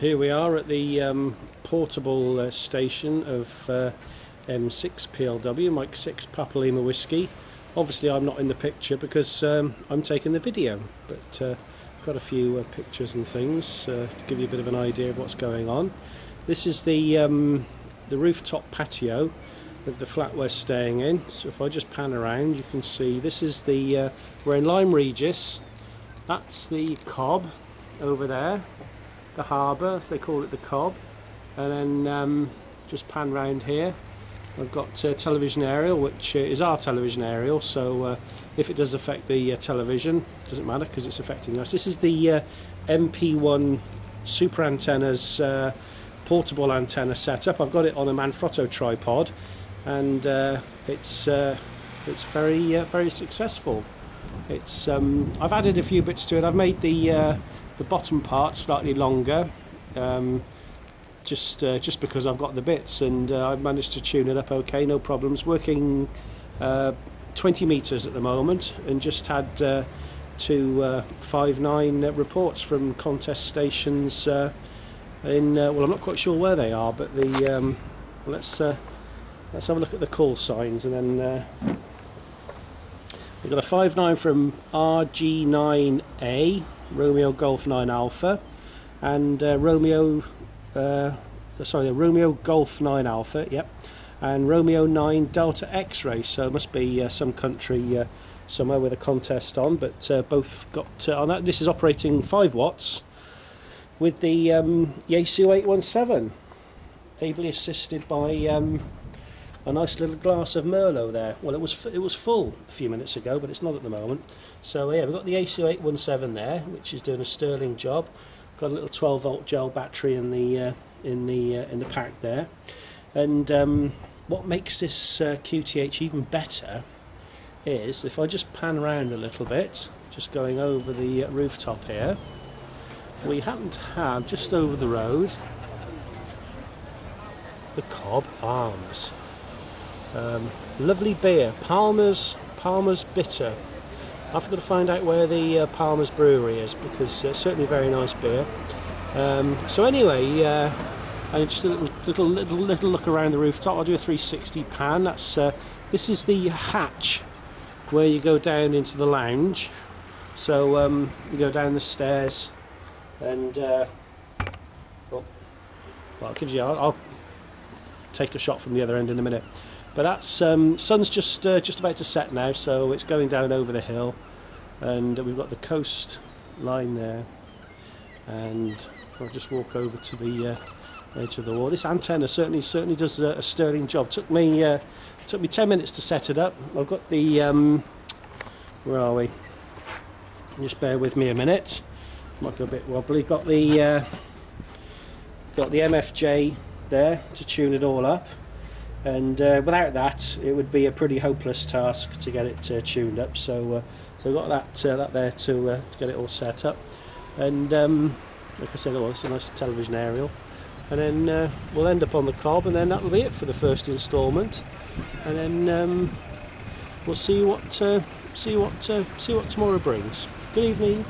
Here we are at the um, portable uh, station of uh, M6 PLW, Mike 6 Papa Lima Whiskey. Obviously I'm not in the picture because um, I'm taking the video, but uh, got a few uh, pictures and things uh, to give you a bit of an idea of what's going on. This is the, um, the rooftop patio of the flat we're staying in. So if I just pan around you can see this is the, uh, we're in Lyme Regis, that's the Cobb over there, the harbour, as they call it the Cobb, and then um, just pan round here. I've got uh, television aerial, which uh, is our television aerial, so uh, if it does affect the uh, television, doesn't matter because it's affecting us. This is the uh, MP1 super antennas portable antenna setup. I've got it on a Manfrotto tripod, and it's it's very very successful. It's um, I've added a few bits to it. I've made the the bottom part slightly longer um, just uh, just because I've got the bits and uh, I've managed to tune it up okay no problems. Working uh, 20 meters at the moment and just had uh, two uh, five nine reports from contest stations in well I'm not quite sure where they are but the um, let's let's have a look at the call signs and then we've got a 5.9 from RG9A Romeo Golf 9 Alpha and uh, Romeo uh, sorry Romeo Golf 9 Alpha yep and Romeo 9 Delta X-ray so it must be uh, some country uh, somewhere with a contest on but uh, both got uh, on that. This is operating 5 watts with the um, Yaesu 817 ably assisted by um, a nice little glass of Merlot there. Well, it was it was full a few minutes ago, but it's not at the moment. So yeah, we've got the AC817 there, which is doing a sterling job. Got a little 12 volt gel battery in the uh, in the uh, in the pack there. And um, what makes this uh, QTH even better is if I just pan around a little bit, just going over the uh, rooftop here, we happen to have just over the road the Cobb Arms. Um, lovely beer, Palmer's Palmer's Bitter. I've got to find out where the uh, Palmer's Brewery is because uh, certainly very nice beer. Um, so anyway, uh, just a little, little little little look around the rooftop. I'll do a 360 pan. That's uh, this is the hatch where you go down into the lounge. So um, you go down the stairs and uh, well, well, it gives you. I'll, I'll take a shot from the other end in a minute. But that's um, sun's just uh, just about to set now, so it's going down over the hill, and we've got the coast line there. And I'll just walk over to the uh, edge of the wall. This antenna certainly certainly does a, a sterling job. Took me uh, took me 10 minutes to set it up. I've got the um, where are we? Just bear with me a minute. Might go a bit wobbly. Got the uh, got the MFJ there to tune it all up and uh, without that it would be a pretty hopeless task to get it uh, tuned up. So uh, so got that uh, that there to, uh, to get it all set up. And um, like I said oh, it's a nice television aerial. And then uh, we'll end up on the Cobb and then that'll be it for the first instalment. And then um, we'll see what see what see what tomorrow brings. Good evening